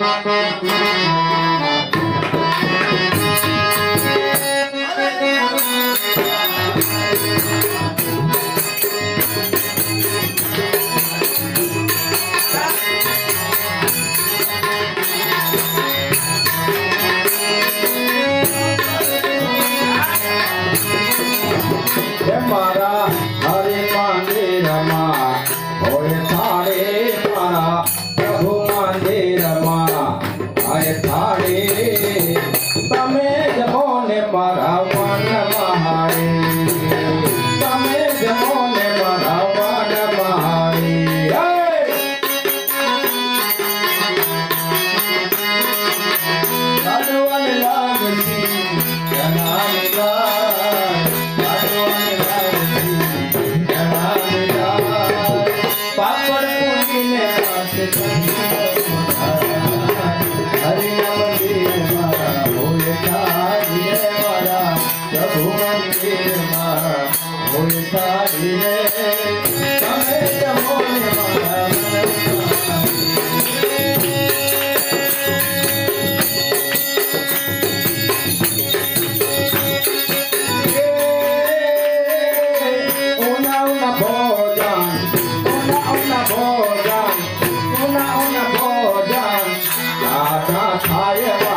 Música आए थारे। तमे जमोने मारा वन महारे तमे जमोने मारा वन महारे लाग सी जनाने Sahaya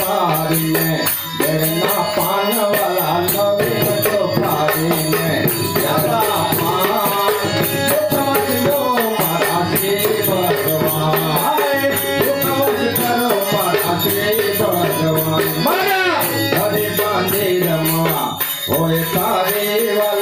पारी में डरना पान वाला लवे तो में ज़्यादा पान तो समझ लो मारा तारे वाला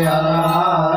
Allah